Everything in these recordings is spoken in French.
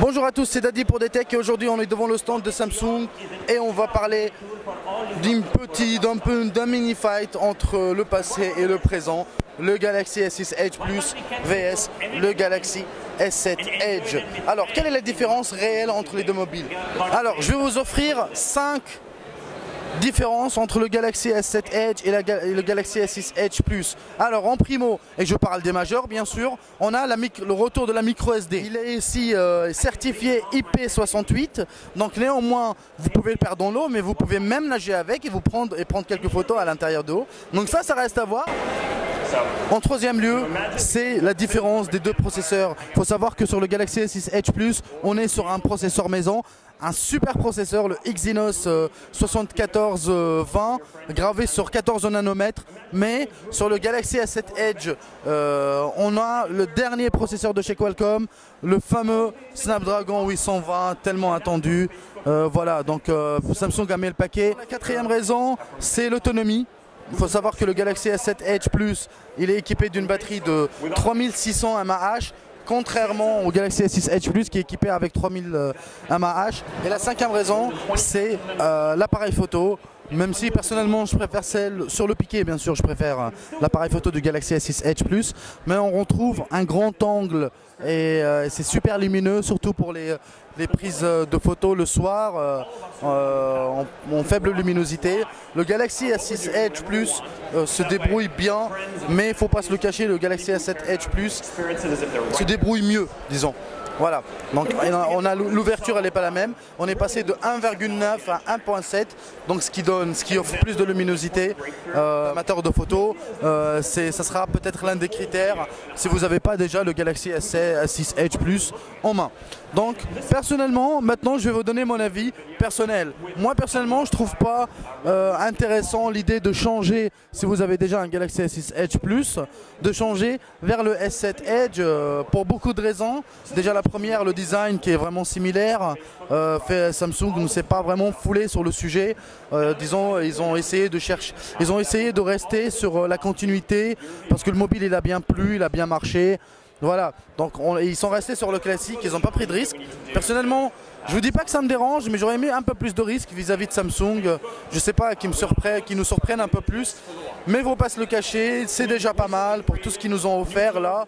Bonjour à tous, c'est Daddy pour Tech et aujourd'hui on est devant le stand de Samsung et on va parler d'une petite, d'un peu, d'un mini fight entre le passé et le présent. Le Galaxy S6 Edge Plus vs le Galaxy S7 Edge. Alors, quelle est la différence réelle entre les deux mobiles? Alors, je vais vous offrir 5 différence entre le Galaxy S7 Edge et, le Galaxy S6 Edge Plus. Alors en primo, et je parle des majeurs bien sûr, on a le retour de la micro SD. Il est ici euh, certifié IP68, donc néanmoins vous pouvez le perdre dans l'eau, mais vous pouvez même nager avec et vous prendre et prendre quelques photos à l'intérieur de l'eau. Donc ça, ça reste à voir. En troisième lieu, c'est la différence des deux processeurs. Il faut savoir que sur le Galaxy S6 Edge Plus, on est sur un processeur maison, un super processeur, le Exynos 7420, euh, gravé sur 14 nanomètres. Mais sur le Galaxy S7 Edge, euh, on a le dernier processeur de chez Qualcomm, le fameux Snapdragon 820, tellement attendu. Euh, voilà, donc Samsung a mis le paquet. Quatrième raison, c'est l'autonomie. Il faut savoir que le Galaxy S7 Edge Plus, il est équipé d'une batterie de 3600 mAh contrairement au Galaxy S6 Edge Plus qui est équipé avec 3000 mAh. Et la cinquième raison, c'est euh, l'appareil photo. Même si personnellement je préfère celle sur le piqué bien sûr je préfère euh, l'appareil photo du Galaxy S6 Edge Plus mais on retrouve un grand angle et euh, c'est super lumineux surtout pour les, prises de photos le soir en, faible luminosité. Le Galaxy S6 Edge Plus se débrouille bien mais il faut pas se le cacher le Galaxy S7 Edge Plus se débrouille mieux disons. Voilà, donc on a l'ouverture, elle n'est pas la même. On est passé de 1,9 à 1,7, donc ce qui donne, ce qui offre plus de luminosité. Euh, amateur de photos, euh, ça sera peut-être l'un des critères si vous n'avez pas déjà le Galaxy S6 Edge Plus en main. Donc personnellement, maintenant je vais vous donner mon avis personnel. Moi personnellement, je trouve pas euh, intéressant l'idée de changer, si vous avez déjà un Galaxy S6 Edge Plus, de changer vers le S7 Edge euh, pour beaucoup de raisons. Déjà la première, le design qui est vraiment similaire. Euh, fait, Samsung ne s'est pas vraiment foulé sur le sujet. disons, ils ont essayé de chercher, ils ont essayé de rester sur la continuité parce que le mobile il a bien plu, il a bien marché. Voilà, donc ils sont restés sur le classique, ils n'ont pas pris de risque. Personnellement, je vous dis pas que ça me dérange, mais j'aurais aimé un peu plus de risques vis-à-vis de Samsung. Je sais pas, qui, me nous surprennent un peu plus. Mais il faut pas se le cacher, c'est déjà pas mal pour tout ce qu'ils nous ont offert là.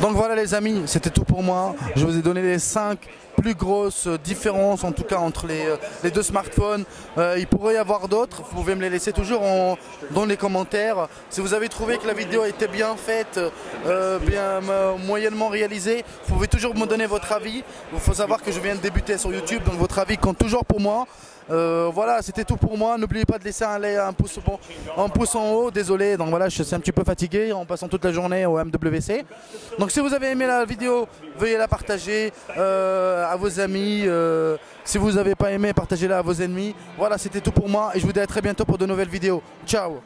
Donc voilà les amis, c'était tout pour moi. Je vous ai donné les 5 plus grosses différences en tout cas entre les, euh, deux smartphones. Euh, il pourrait y avoir d'autres, vous pouvez me les laisser toujours dans les commentaires. Si vous avez trouvé que la vidéo était bien faite, euh, bien moyennement réalisée, vous pouvez toujours me donner votre avis. Il faut savoir que je viens de débuter sur YouTube, donc votre avis compte toujours pour moi. Voilà, c'était tout pour moi. N'oubliez pas de laisser un, un, pouce, un pouce en haut. Désolé, donc voilà, je suis un petit peu fatigué en passant toute la journée au MWC. Donc si vous avez aimé la vidéo, veuillez la partager euh, à vos amis. Euh, si vous n'avez pas aimé, partagez-la à vos ennemis. Voilà, c'était tout pour moi et je vous dis à très bientôt pour de nouvelles vidéos. Ciao